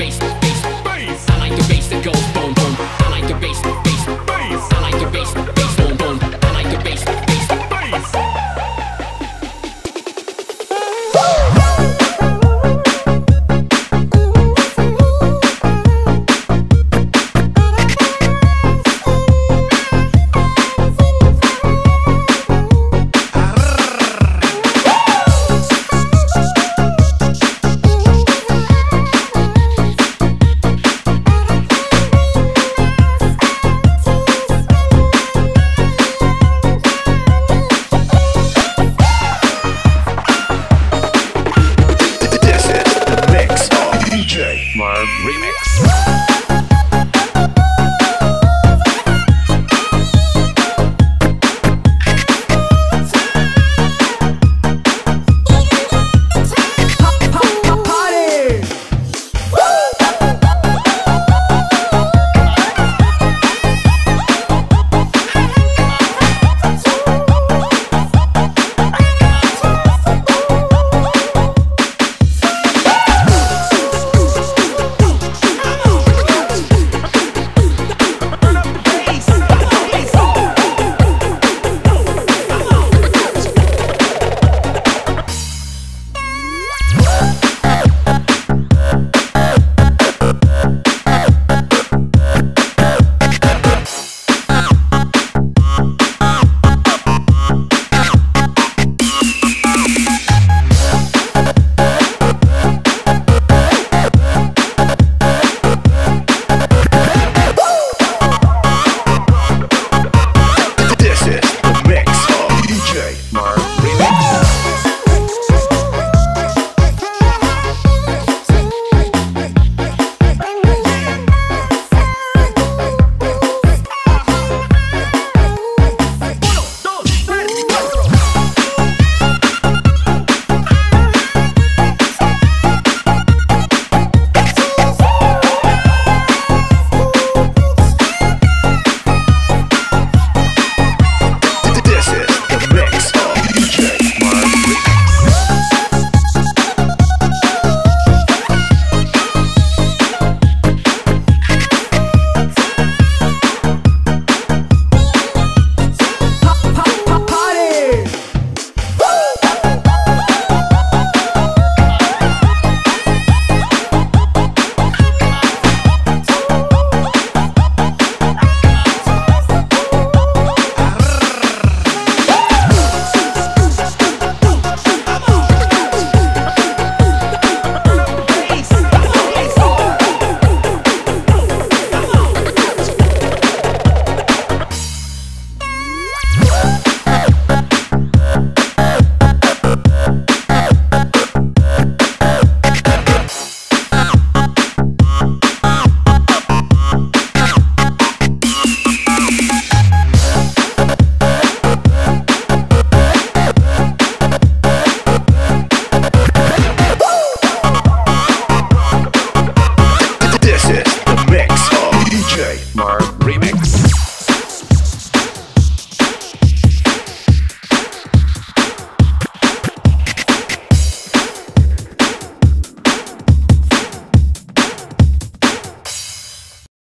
bass, bass, Bass, I like the bass, that goes boom, boom. I like the bass, Remix. DJ Mark.